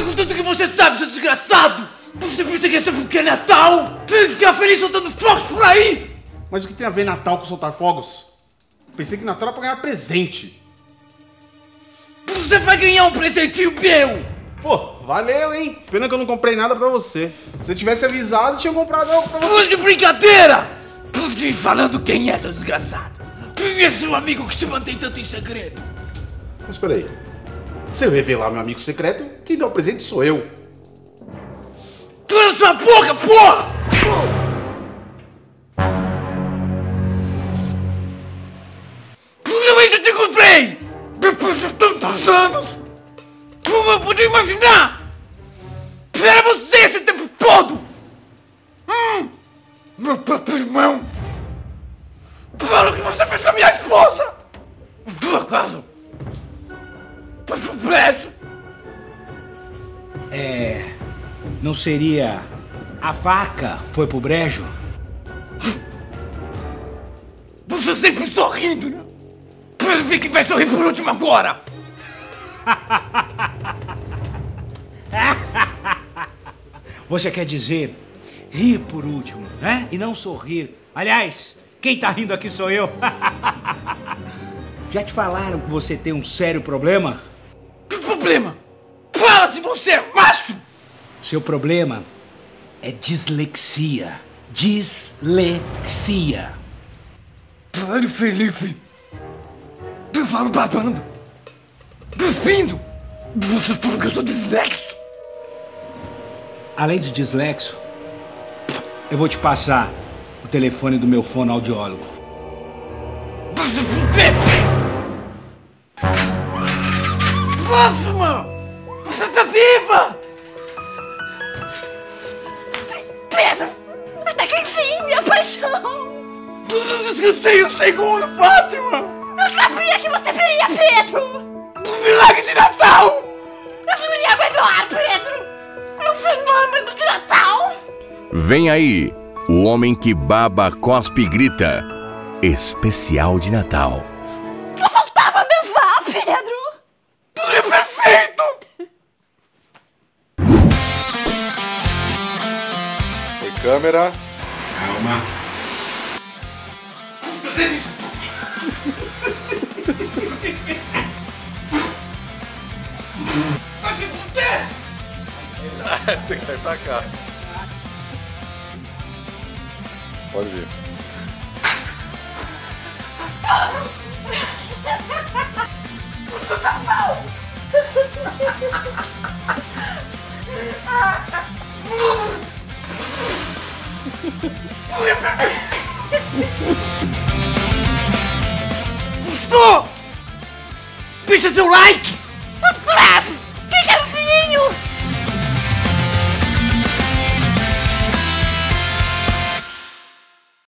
Perguntando o que você sabe, seu desgraçado! Você pensa que é porque é Natal? Fica feliz soltando fogos por aí! Mas o que tem a ver Natal com soltar fogos? Pensei que Natal era pra ganhar presente. Você vai ganhar um presentinho meu! Pô, valeu, hein? Pena que eu não comprei nada pra você. Se eu tivesse avisado, eu tinha comprado algo pra você. De brincadeira! Pude falando quem é, seu desgraçado! Quem é seu amigo que se mantém tanto em segredo? Mas peraí. Se eu revelar meu amigo secreto, quem dá o presente sou eu. Cala sua boca, porra! Eu te encontrei! Depois de tantos anos! Como eu podia imaginar? Era você esse tempo todo! Hum! Meu próprio irmão! Fala o que você fez com a minha esposa! Não seria. A faca foi pro brejo? Você sempre sorrindo, né? Quero ver quem vai sorrir por último agora! Você quer dizer rir por último, né? E não sorrir. Aliás, quem tá rindo aqui sou eu. Já te falaram que você tem um sério problema? Que problema? Fala se você é macho! Seu problema é dislexia. Dislexia. Caralho, Felipe! Eu falo babando! Cuspindo! Você falou que eu sou dislexo! Além de dislexo, eu vou te passar o telefone do meu fonoaudiólogo. Você fuder! Posso, mano! Você tá viva! Eu descansei um segundo, Fátima! Eu sabia que você viria, Pedro! Milagre de Natal! Eu viria melhor, Pedro! É um fenômeno de Natal! Vem aí, o homem que baba, cospe e grita. Especial de Natal. Só faltava nevar, Pedro! Tudo é perfeito! Oi, câmera. Calma. Vai se fuder! Tem que sair pra cá. Pode vir. this is you like?